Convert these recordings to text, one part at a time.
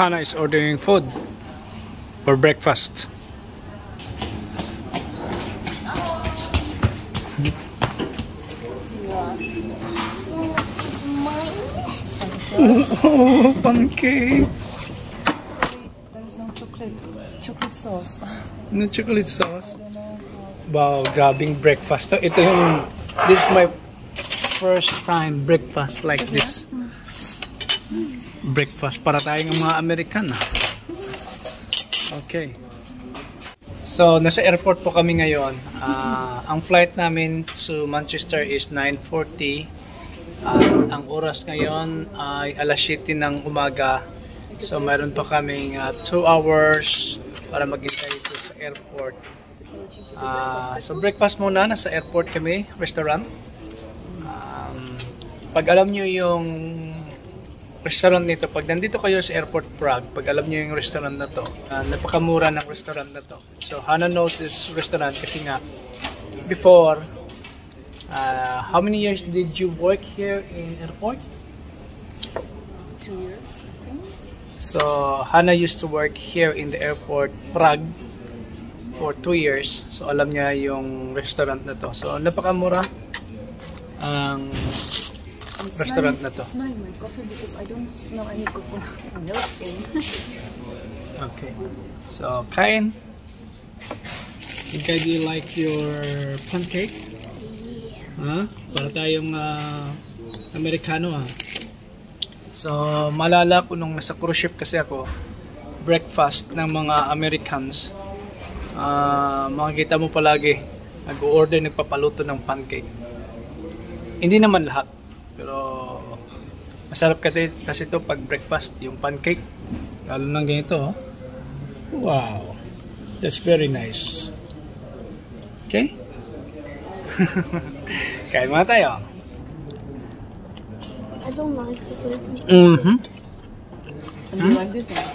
Hannah is ordering food for breakfast. Oh, pancake! There is no chocolate. Chocolate sauce. No chocolate sauce. Wow, grabing breakfast. Ito yung, this is my first time breakfast like this. Breakfast para tayong mga American. ah. Okay. So, nasa airport po kami ngayon. Ah, ang flight namin to Manchester is 9.40. At ang oras ngayon ay alas 7 ng umaga. So, meron pa kaming 2 hours para maghintay dito sa airport. Ah, so breakfast muna, nasa airport kami, restaurant. Um, pag alam nyo yung restaurant nito, pag nandito kayo sa airport Prague, pag alam nyo yung restaurant na to, ah, napakamura ng restaurant na to. So Hannah knows this restaurant kasi nga, before, ah, how many years did you work here in airport? Two years. So Hannah used to work here in the airport Prague for two years. So alam niya yung restaurant na to. So napakamura ang I'm Restaurant smelling- na to. smelling my coffee because I don't smell any coconut milk in. Okay. So kain. Ikaw, do you like your pancake? Ha? Para tayong ah, Amerikano ah. So, malala ko nung nasa cruise ship kasi ako, breakfast ng mga Americans, ah makikita mo palagi, nag-order, nagpapaluto ng pancake. Hindi naman lahat, pero masarap kasi, kasi ito pag breakfast, yung pancake. Lalo ng ganito, oh. Wow. That's very nice. Okay? Kain muna tayo. I don't like this. Mm-hmm. And you like this one?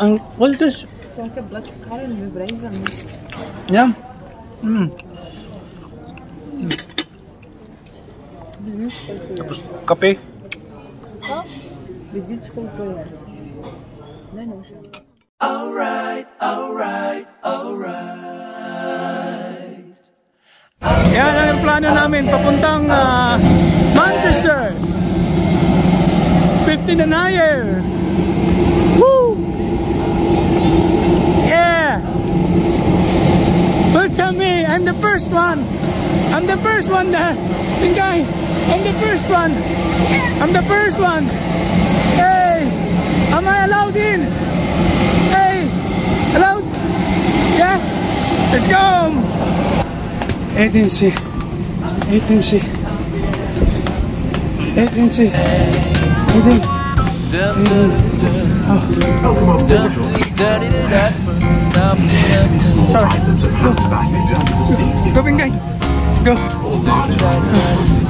Ang, well, this, It's like a black currant with raisins. yeah. Mm. Tapos, kape. Bilis ko ko yan. Ano siya? Yan ang plano namin, papuntang ah, Manchester. 15 and higher. Woo! Yeah! Look at me, I'm the first one. I'm the first one there. Tingkay, I'm the first one. I'm the first one. Hey! Am I allowed in? Hey! Allowed? Yeah? Let's go! Agency. Agency. Agency. Agency. Sorry. Go. Go, Bingay. Go.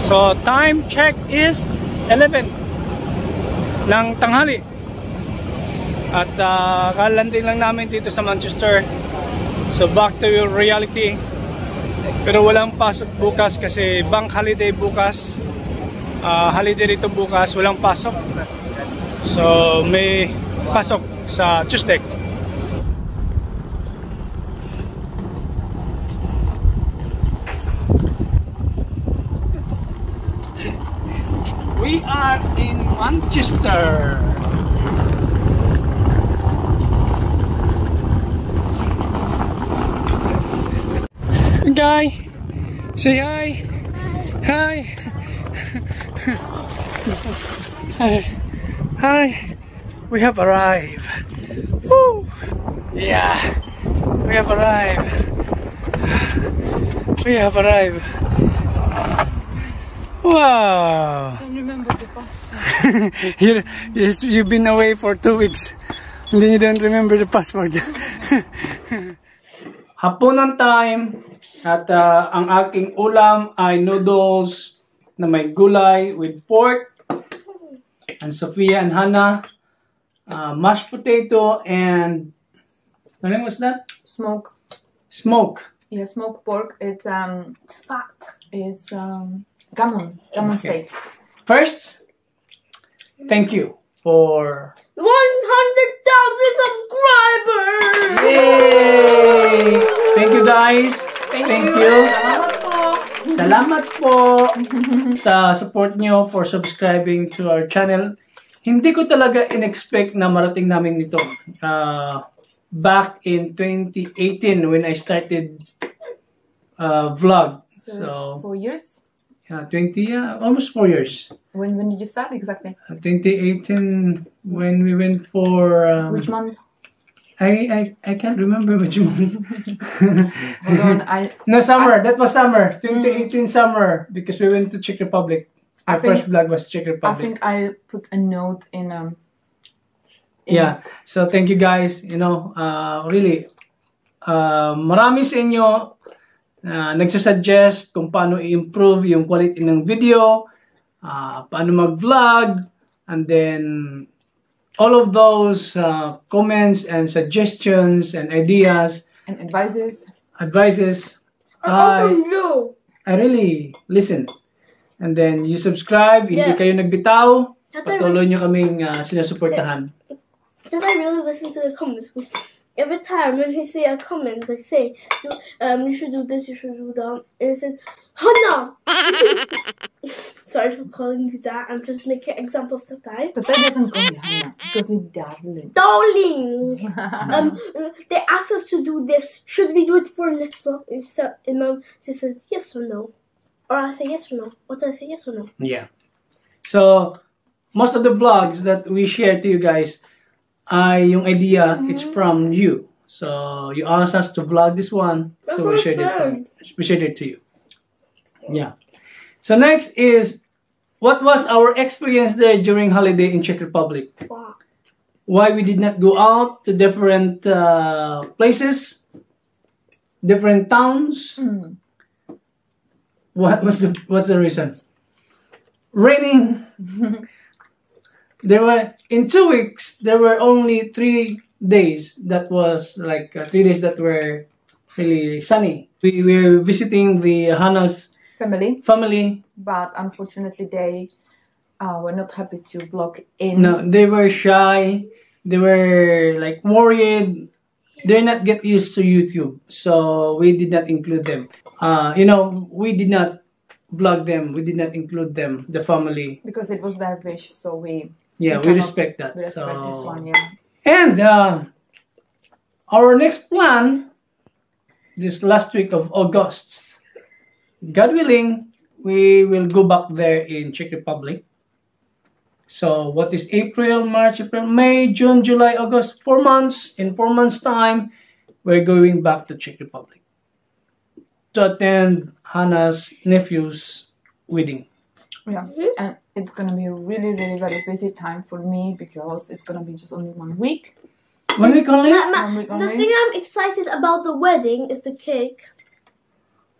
So, time check is 11 ng tanghali. At uh, kalanding lang namin dito sa Manchester. So, back to your reality. Pero walang pasok bukas kasi bank holiday bukas. Ah, holiday rito bukas, walang pasok. So, may pasok sa Tuesday. Manchester. Guy, say hi. Hi. Hi. Hi. We have arrived. Woo. Yeah. We have arrived. We have arrived. Wow! I remember the password. you, yes, you've been away for two weeks. And then you don't remember the password. Hapunan time. At ah, ang aking ulam ay noodles na may gulay with pork. And Sophia and Hannah, uh, mashed potato and what name was that? Smoke. Smoke. Yeah, smoked pork. It's um fat. It's um gammon. Gammon Okay. steak. First, thank you for 100,000 subscribers! Yay! Thank you guys. Thank, you. Salamat po. Salamat po sa support nyo for subscribing to our channel. Hindi ko talaga in-expect na marating namin nito. Uh, back in 2018 when I started uh, vlog. So, So, it's four years. Yeah, 20, yeah, almost four years. When when did you start exactly? Uh, 2018 when we went for... Um, Which month? I, I, I can't remember which month. Hold on. I No, summer. that was summer. 2018 summer. Because we went to Czech Republic. I Our think- first vlog was Czech Republic. I think I put a note in um. in- yeah. So, thank you guys. You know, uh, really, uh, marami sa inyo na nagsasuggest kung paano i-improve yung quality ng video, uh, paano mag-vlog, and then all of those uh, comments and suggestions and ideas, And advices. advices, Apart I, from you. I really listen. And then you subscribe, hindi Yeah. kayo nagbitaw, That patuloy nyo kaming uh, sinusuportahan. that I really listen to the comments. Every time when he say a comment, they say, do, um, you should do this, you should do that. And he said, oh no! Sorry for calling you that. I'm just making an example of the time. But that doesn't call me Hannah because we darling. Darling! um, they asked us to do this. Should we do it for next vlog? And so- and mom she says yes or no. Or I say yes or no. What do I say yes or no? Yeah. So, most of the vlogs that we share to you guys, ay yung idea, it's from you. So, you asked us to vlog this one, so we shared it from, we shared it to you. Yeah. So next is, what was our experience there during holiday in Czech Republic? Wow. why we did not go out to different uh, places, different towns. Hmm. What was the what's the reason? Raining. there were in two weeks. There were only three days that was like uh, three days that were really sunny. We were visiting the Hannah's Family, family. but unfortunately they uh, were not happy to vlog in. No, they were shy. They were like worried. They're not get used to YouTube, so we did not include them. Uh, you know, we did not vlog them. We did not include them, the family. because it was their wish, so we Yeah, We we respect that. we respect so. this one. Yeah. And uh, our next plan, this last week of August, God willing, we will go back there in Czech Republic. So what is April, March, April, May, June, July, August? Four months. In four months' time, we're going back to Czech Republic to attend Hannah's nephew's wedding. Yeah, and it's gonna be a really, really very busy time for me because it's gonna be just only one week. One week only. Ma- ma- One week the thing I'm excited about the wedding is the cake.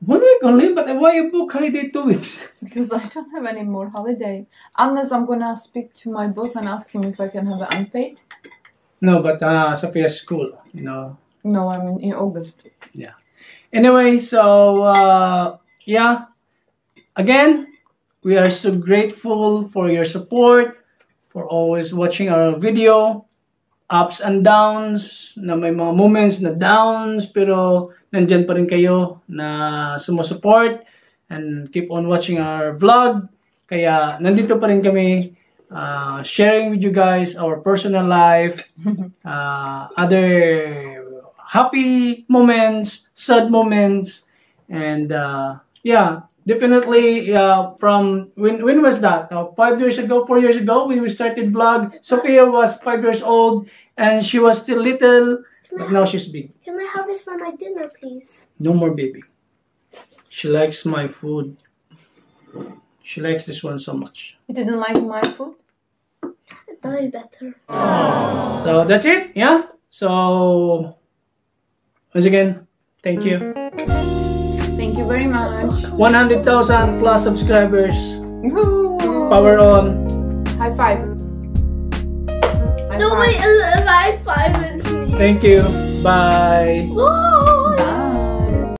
One week only. But why you book holiday two weeks? Because I don't have any more holiday. Unless I'm gonna speak to my boss and ask him if I can have an unpaid. No, but uh, Sophia's school, you know. No, I mean in August. Yeah. Anyway, so uh, yeah, again, we are so grateful for your support, for always watching our video, ups and downs, na may mga moments na downs, pero nandyan pa rin kayo na sumusupport and keep on watching our vlog. Kaya nandito pa rin kami uh, sharing with you guys our personal life, uh, other happy moments, sad moments, and uh, yeah, definitely. Uh, from when when was that? Uh, five years ago, four years ago, when we started vlog. Sophia was five years old, and she was still little, but now she's big. Can I have this for my dinner, please? No more baby. She likes my food. She likes this one so much. You didn't like my food? That is better. So that's it. Yeah. So once again, thank you. You very much. 100,000 plus subscribers. Woohoo! Power on. High five. High Nobody five. is five with me. Thank you. Bye. Whoa.